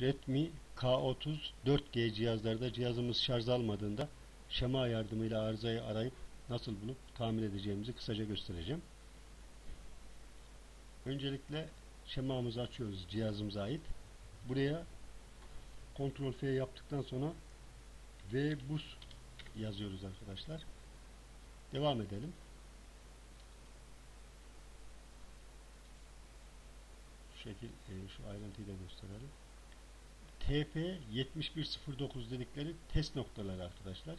Redmi K30 4G cihazlarda cihazımız şarj almadığında şema yardımıyla arızayı arayıp nasıl bulup tamir edeceğimizi kısaca göstereceğim. Öncelikle şemamızı açıyoruz cihazımıza ait. Buraya Ctrl F yaptıktan sonra V bus yazıyoruz arkadaşlar. Devam edelim. Şu şekil e, şu ayrıntıyı da gösterelim. TP 7109 dedikleri test noktaları arkadaşlar.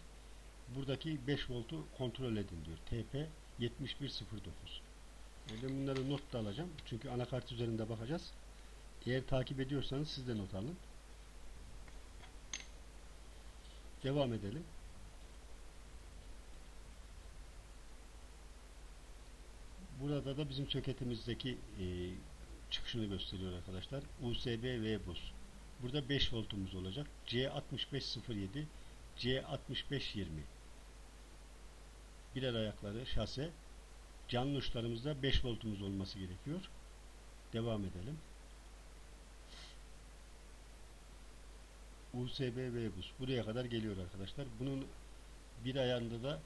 Buradaki 5 voltu kontrol edin diyor. TP 7109. Ben bunları not da alacağım. Çünkü anakart üzerinde bakacağız. Eğer takip ediyorsanız siz de not alın. Devam edelim. Burada da bizim soketimizdeki e, çıkışını gösteriyor arkadaşlar. USB V bus. Burada 5 voltumuz olacak. C6507 C6520 birer ayakları şase canlı uçlarımızda 5 voltumuz olması gerekiyor. Devam edelim. USB V bus buraya kadar geliyor arkadaşlar. Bunun bir ayağında da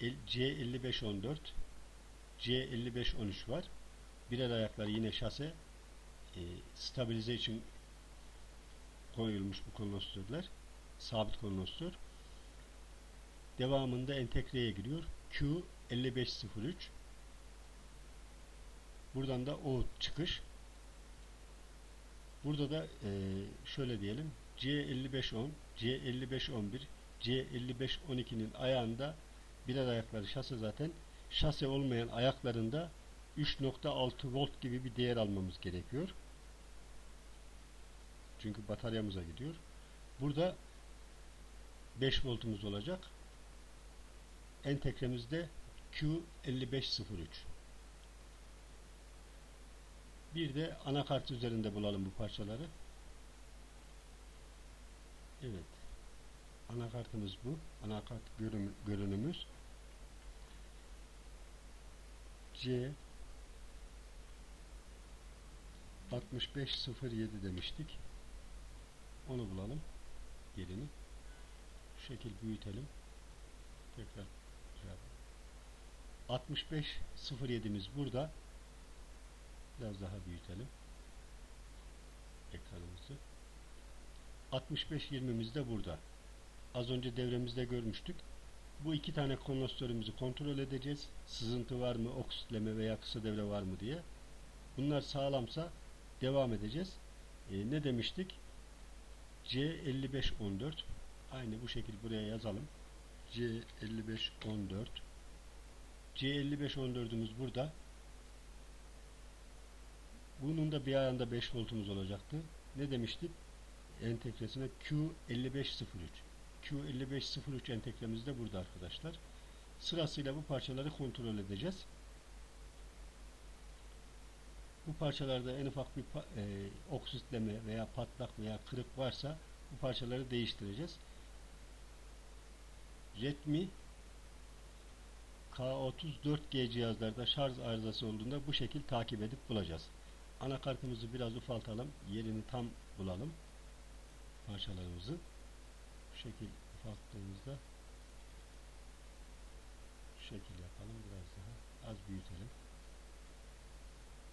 C5514 C5513 var. Birer ayakları yine şase e, stabilize için koyulmuş bu konostörler. Sabit konostör. Devamında entegreye giriyor. Q5503 Buradan da O çıkış. Burada da e, şöyle diyelim C5510, C5511, C5512'nin ayağında birer ayakları şase zaten şase olmayan ayaklarında 3.6 volt gibi bir değer almamız gerekiyor. Çünkü bataryamıza gidiyor. Burada 5 voltumuz olacak. Entegremizde Q5503. Bir de anakart üzerinde bulalım bu parçaları. Evet. Anakartımız bu. Anakart görün görünümüz. C 6507 demiştik. Yerini. Şu şekil büyütelim. Tekrar şey 6507'miz burada. Biraz daha büyütelim. Ekranımızı. 6520'miz de burada. Az önce devremizde görmüştük. Bu iki tane kondansatörümüzü kontrol edeceğiz. Sızıntı var mı, oksitleme veya kısa devre var mı diye. Bunlar sağlamsa devam edeceğiz. E, ne demiştik? C5514 aynı bu şekilde buraya yazalım. C5514 C5514'ümüz burada. Bunun da bir ayağında 5 voltumuz olacaktı. Ne demiştik? Entegresine Q5503 Q5503 entegremiz de burada arkadaşlar. Sırasıyla bu parçaları kontrol edeceğiz. Bu parçalarda en ufak bir e, oksitleme veya patlak veya kırık varsa bu parçaları değiştireceğiz. Redmi K34G cihazlarda şarj arızası olduğunda bu şekil takip edip bulacağız. Anakartımızı biraz ufaltalım. Yerini tam bulalım. Parçalarımızı. Bu şekil ufalttığımızda şekil yapalım. Biraz daha az büyütelim.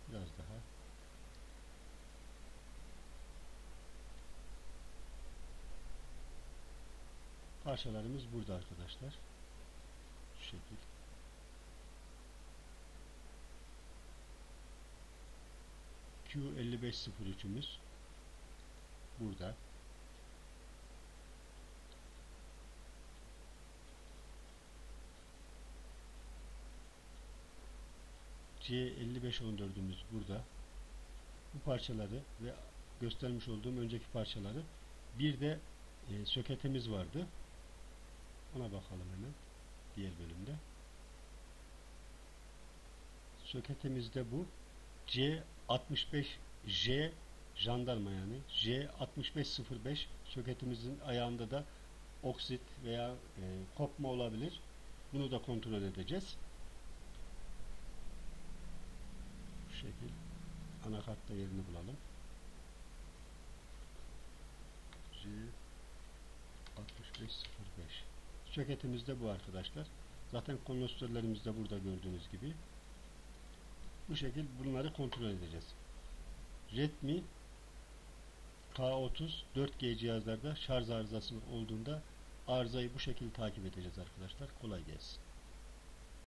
Biraz daha parçalarımız burada arkadaşlar. Şu şekil. Q5503'ümüz burada. C5514'ümüz burada. Bu parçaları ve göstermiş olduğum önceki parçaları bir de e, söketimiz vardı. Ona bakalım hemen diğer bölümde. Söketimizde bu C65J jandarma yani J6505 söketimizin ayağında da oksit veya e, kopma olabilir. Bunu da kontrol edeceğiz. şekil anakartta yerini bulalım. G6505 Soketimizde bu arkadaşlar. Zaten kondansatörlerimizde burada gördüğünüz gibi. Bu şekil bunları kontrol edeceğiz. Redmi K30 4G cihazlarda şarj arızası olduğunda arızayı bu şekilde takip edeceğiz arkadaşlar. Kolay gelsin.